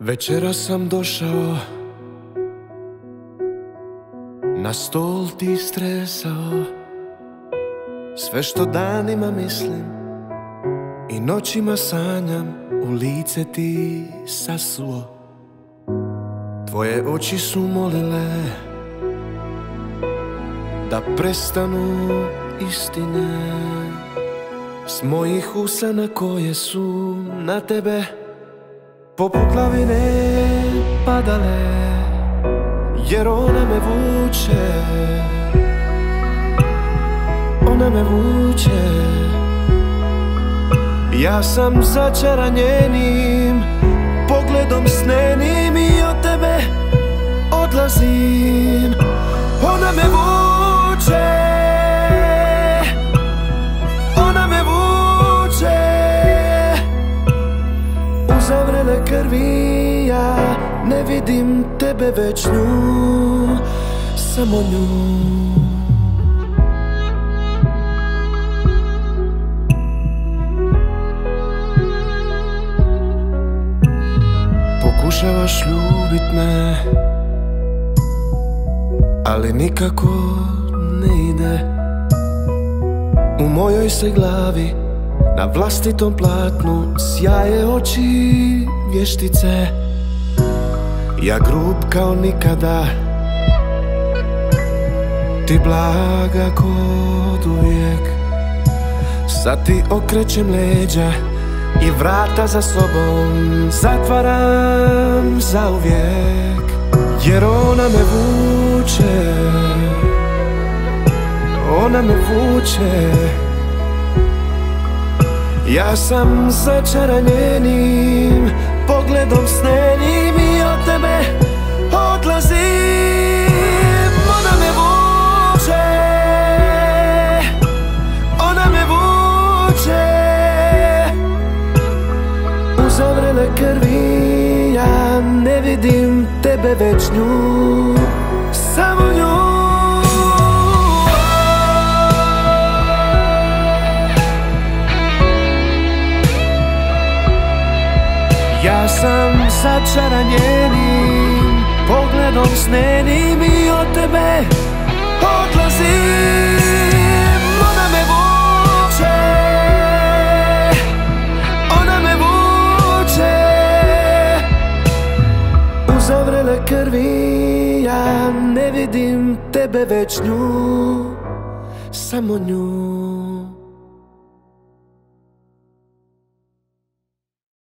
Večera sam došao. Na stol ti stresao. Sve što danima mislim I noćima sanjam U lice ti sasuo. Tvoje oči su molile Da prestanu istine. S mojih usana koje su na tebe Poput lavine padale Jer ona me vuče. Ona me vuče. Ja sam začaran njenim vidim tebe već nju Samo nju. Pokušavaš ljubit me Ali nikako ne ide. U mojoj se glavi Na vlastitom platnu Sjaje oči vještice Ja grub kao nikada. Ti blaga kod uvijek. Sad ti okrećem leđa i vrata za sobom zatvaram za uvijek. Jer ona me vuče. Ona me vuče. Ja sam začaran njenim Pogledom snenim vidim tebe već nju Samo nju. Ja sam začaran njenim Pogledom snenim i od tebe odlazim Uzavrele krvi Ja ne vidim tebe već nju Samo nju